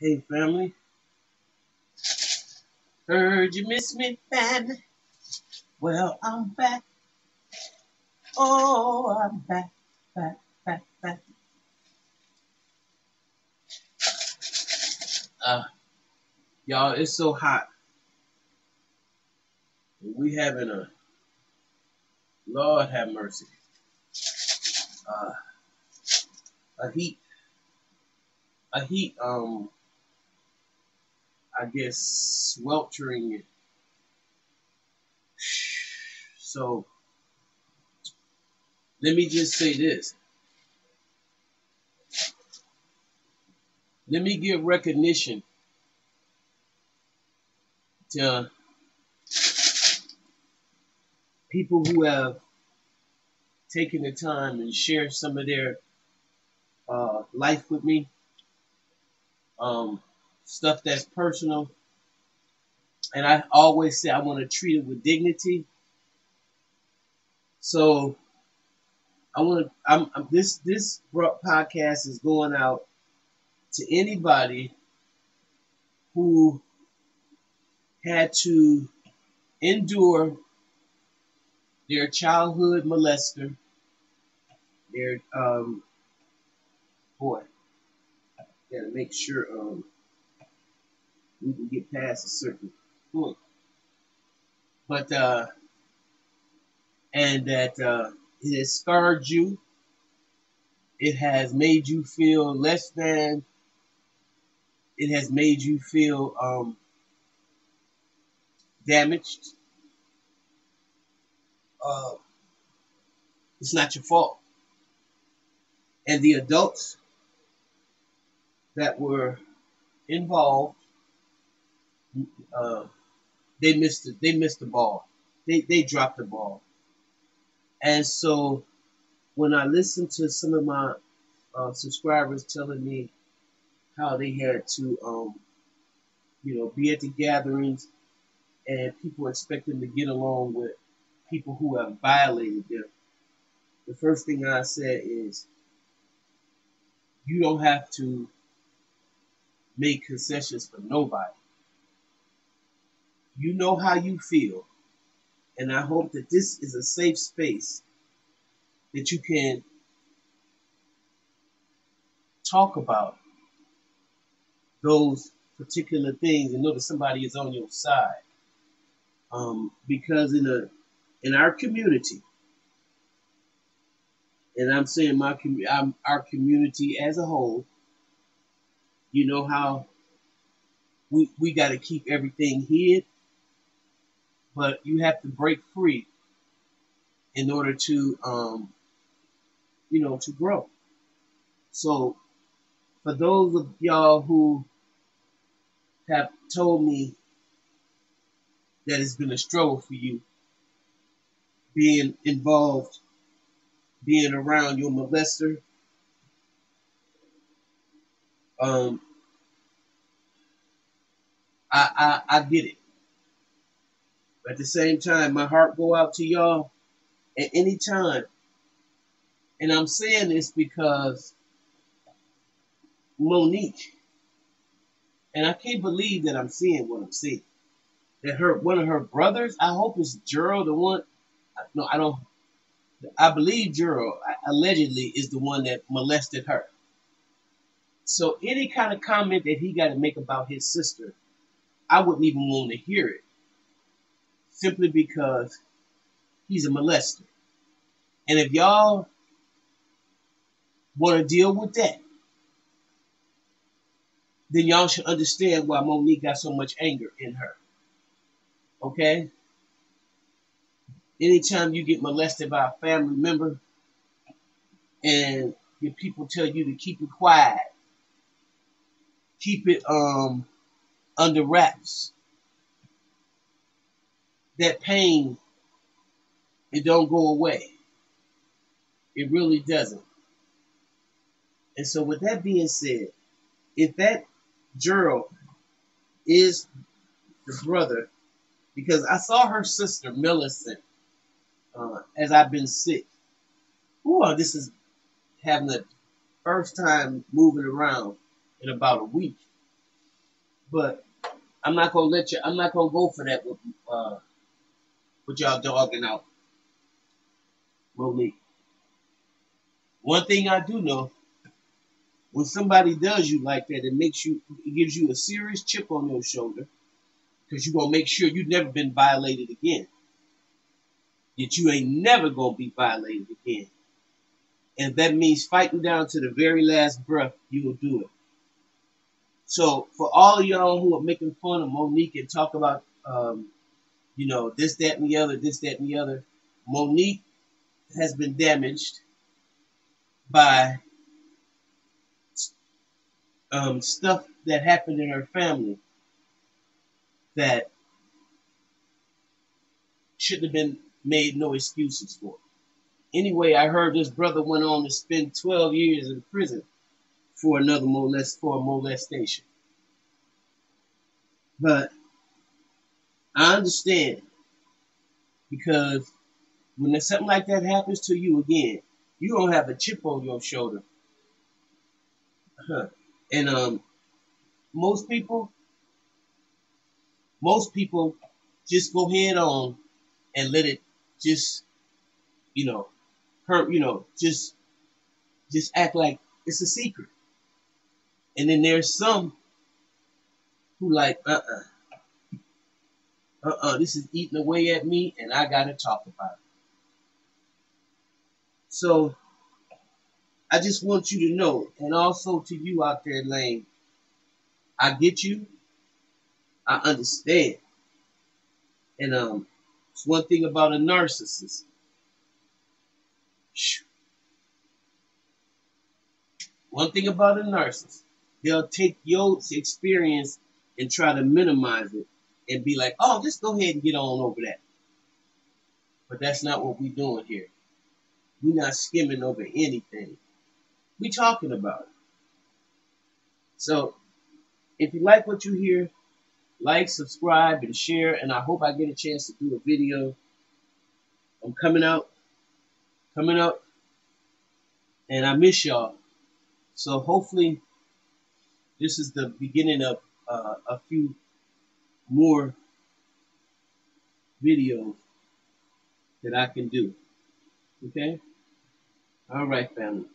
Hey, family. Heard you miss me, family. Well, I'm back. Oh, I'm back, back, back, back. Uh, y'all, it's so hot. We having a Lord have mercy. Uh, a heat, a heat. Um, I guess sweltering. It. So let me just say this. Let me give recognition to people who have taken the time and shared some of their uh, life with me, um, stuff that's personal. And I always say I want to treat it with dignity. So I want to. I'm, I'm this this podcast is going out to anybody who had to endure their childhood molester, their um boy, gotta make sure um we can get past a certain point. But uh and that uh it has scarred you. It has made you feel less than. It has made you feel um, damaged. Uh, it's not your fault. And the adults that were involved, uh, they missed it. They missed the ball. They they dropped the ball. And so when I listened to some of my uh, subscribers telling me how they had to, um, you know, be at the gatherings and people expect them to get along with people who have violated them, the first thing I said is, you don't have to make concessions for nobody. You know how you feel. And I hope that this is a safe space that you can talk about those particular things and know that somebody is on your side. Um, because in a in our community, and I'm saying my I'm, our community as a whole, you know how we we got to keep everything hid, but you have to break free in order to um, you know, to grow. So, for those of y'all who have told me that it's been a struggle for you being involved, being around your molester, um, I, I I get it. But at the same time, my heart go out to y'all at any time and I'm saying this because Monique, and I can't believe that I'm seeing what I'm seeing. That her one of her brothers, I hope it's Gerald, the one. No, I don't. I believe Gerald allegedly is the one that molested her. So any kind of comment that he got to make about his sister, I wouldn't even want to hear it. Simply because he's a molester. And if y'all want to deal with that, then y'all should understand why Monique got so much anger in her. Okay? Anytime you get molested by a family member and your people tell you to keep it quiet, keep it um under wraps. That pain, it don't go away. It really doesn't. And so, with that being said, if that Gerald is the brother, because I saw her sister Millicent uh, as I've been sick. Oh, this is having the first time moving around in about a week. But I'm not gonna let you. I'm not gonna go for that with uh, with y'all dogging out Monique. One thing I do know, when somebody does you like that, it makes you, it gives you a serious chip on your shoulder, because you're gonna make sure you've never been violated again. That you ain't never gonna be violated again. And that means fighting down to the very last breath, you will do it. So for all of y'all who are making fun of Monique and talk about, um, you know, this, that, and the other, this, that, and the other, Monique has been damaged by um, stuff that happened in her family that shouldn't have been made no excuses for. Anyway, I heard this brother went on to spend 12 years in prison for another molest for a molestation. But I understand because when something like that happens to you again, you don't have a chip on your shoulder. Huh. And um, most people, most people just go head on and let it just, you know, hurt, you know, just, just act like it's a secret. And then there's some who like, uh-uh, uh-uh, this is eating away at me and I gotta talk about it. So I just want you to know, and also to you out there, Lane, I get you. I understand. And um, it's one thing about a narcissist. One thing about a narcissist, they'll take your experience and try to minimize it and be like, oh, just go ahead and get on over that. But that's not what we're doing here. We're not skimming over anything. We're talking about it. So if you like what you hear, like, subscribe, and share. And I hope I get a chance to do a video. I'm coming out, coming up, and I miss y'all. So hopefully, this is the beginning of uh, a few more videos that I can do. Okay? All right, family.